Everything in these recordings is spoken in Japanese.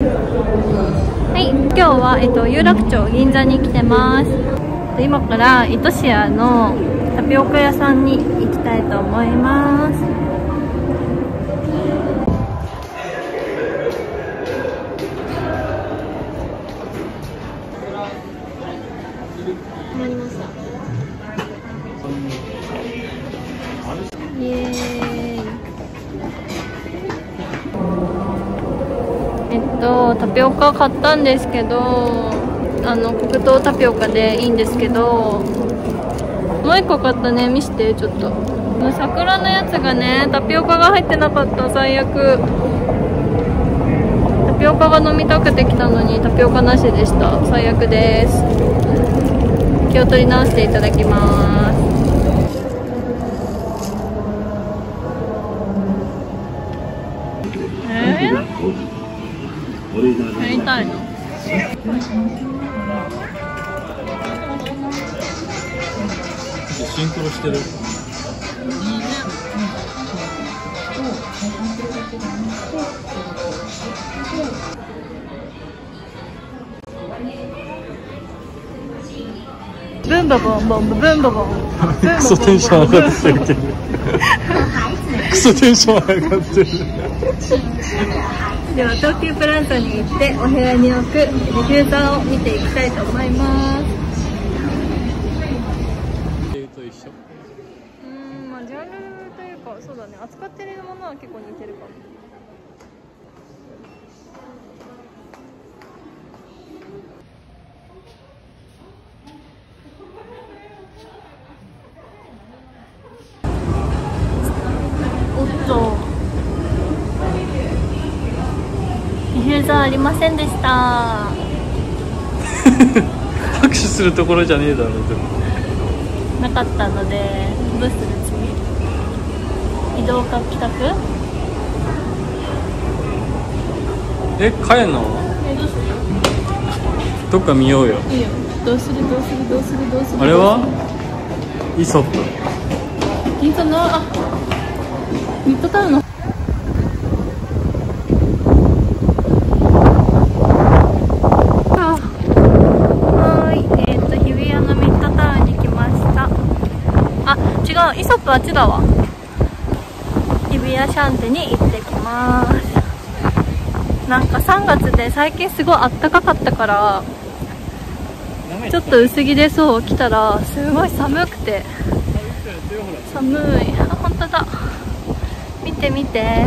はい今日は、えっと、有楽町銀座に来てます。今から糸シアのタピオカ屋さんに行きたいと思います。イとタピオカ買ったんですけどあの黒糖タピオカでいいんですけどもう一個買ったね見してちょっと。桜のやつがねタピオカが入ってなかった最悪。タピオカが飲みたくて来たのにタピオカなしでした。最悪です。気を取り直していただきます。やりたいのシンクロしてる。ブンバボンボンブンバボン。クソテンション上がってるけど。クソテンション上がってるでは東急プラザに行ってお部屋に置くディフューザーを見ていきたいと思います。うんまあジャンルというかそうだね。扱ってるものは結構似てるかも。ありませんでした。拍手するところじゃねえだろなかったのでどうする次。移動か帰宅？え帰んの？えどうする？どっか見ようよ。いいよ。どうする？どうする？どうする？どうする？あれは？イソップ。銀座の？あミッドタウンのあはーいえっ、と日比谷のミッドタウンに来ましたあストップあっちだわ。日比谷シャンテに行ってきます。なんか3月で最近すごいあったかかったからちょっと薄着でそう来たらすごい寒くて。寒い。あ本当だ。見て見て。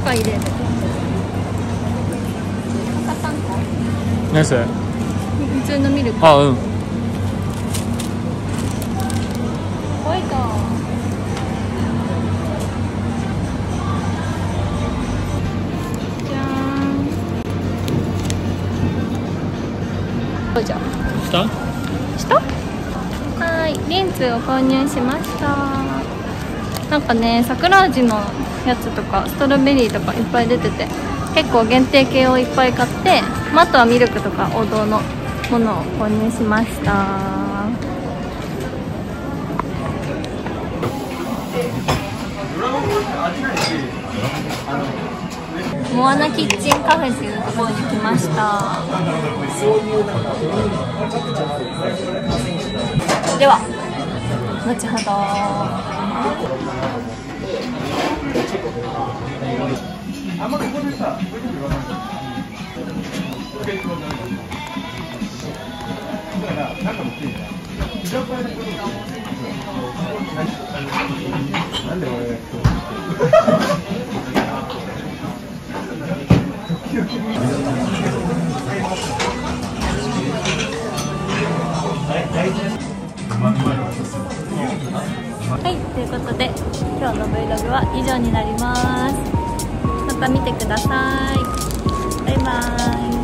あと赤入れる何それ？普通のミルク。あうん。ホワイトじゃーん。どうじゃ下した？はい。リンツを購入しましたなんかね桜味のやつとかストロベリーとかいっぱい出てて結構限定系をいっぱい買って、まあ、とはミルクとか王道のものを購入しました。モアナキッチンカフェっていうところに来ました。では後ほど。あんまここでさ、こういうこと言わないだから、中もついて居酒屋でこういうことなんで俺が はいということで今日の Vlog は以上になります。また見てください。バイバーイ。